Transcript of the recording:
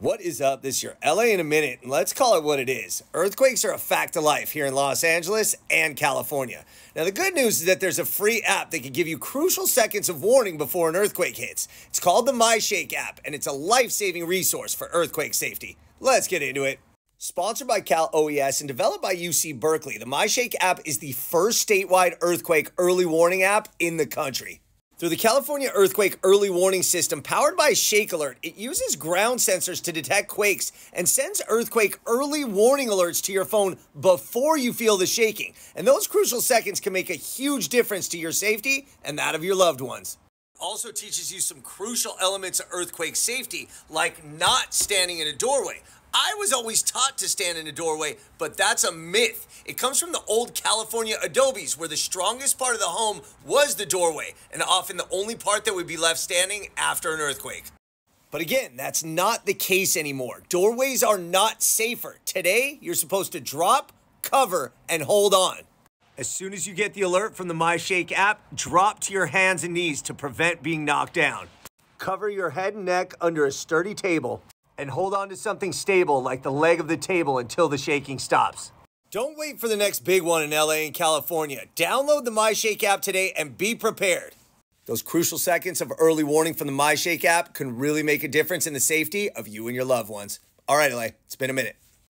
What is up? This is your LA in a minute, and let's call it what it is. Earthquakes are a fact of life here in Los Angeles and California. Now, the good news is that there's a free app that can give you crucial seconds of warning before an earthquake hits. It's called the MyShake app, and it's a life saving resource for earthquake safety. Let's get into it. Sponsored by Cal OES and developed by UC Berkeley, the MyShake app is the first statewide earthquake early warning app in the country. Through the California Earthquake Early Warning System powered by Shake Alert, it uses ground sensors to detect quakes and sends earthquake early warning alerts to your phone before you feel the shaking. And those crucial seconds can make a huge difference to your safety and that of your loved ones. Also teaches you some crucial elements of earthquake safety, like not standing in a doorway. I was always taught to stand in a doorway, but that's a myth. It comes from the old California adobes, where the strongest part of the home was the doorway, and often the only part that would be left standing after an earthquake. But again, that's not the case anymore. Doorways are not safer. Today, you're supposed to drop, cover, and hold on. As soon as you get the alert from the MyShake app, drop to your hands and knees to prevent being knocked down. Cover your head and neck under a sturdy table and hold on to something stable like the leg of the table until the shaking stops. Don't wait for the next big one in LA and California. Download the MyShake app today and be prepared. Those crucial seconds of early warning from the MyShake app can really make a difference in the safety of you and your loved ones. All right, LA, it's been a minute.